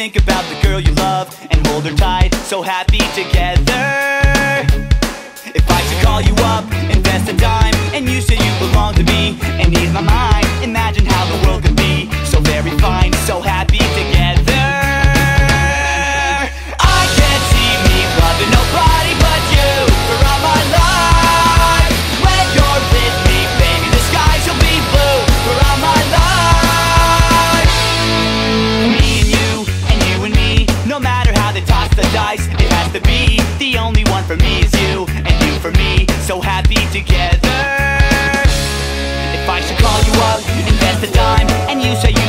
think about the girl you love and hold her tight. So happy together. together. If I should call you up, invest the dime And you say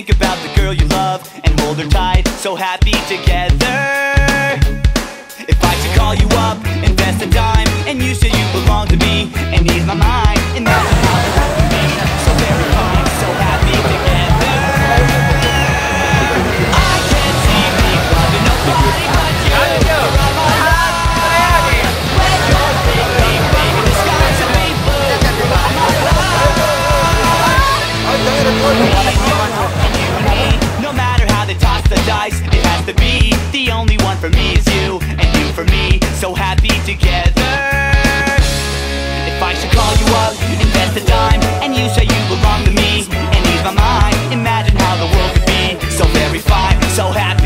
Think about the girl you love and hold her tight. So happy together. If I should call you up, invest a dime And you say you belong to me and ease my mind And that's how it so happy together. If I should call you up, invest a dime And you say you belong to me, and ease my mind Imagine how the world could be So very fine, so happy.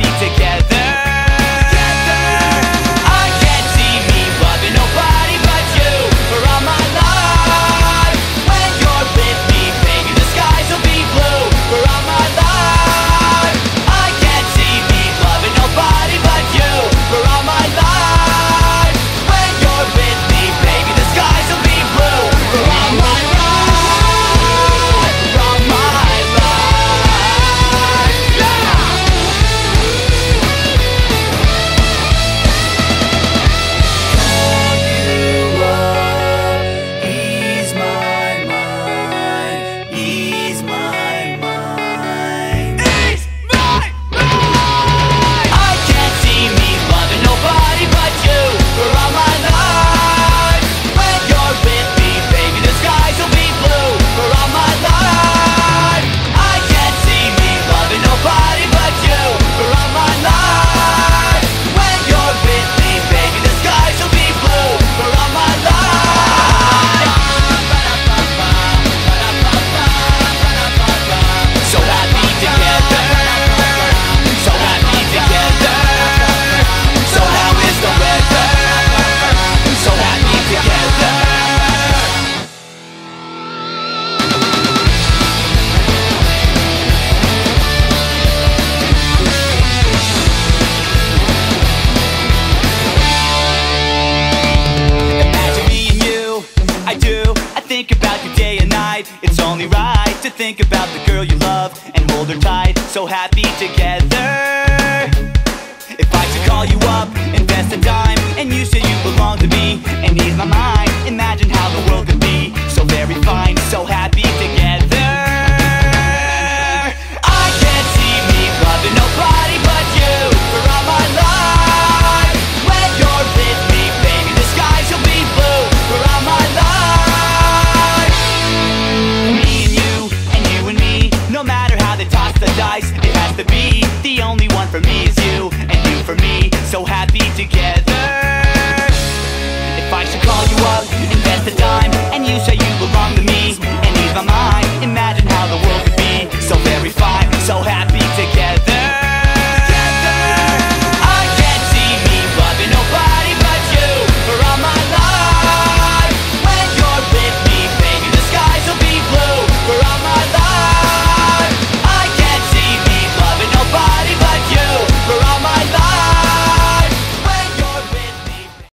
I do. I think about you day and night. It's only right to think about the girl you love And hold her tight. So happy together. The only one for me is you And you for me. So happy together. If I should call you up Invest the dime And you say you belong to me And ease my mind Imagine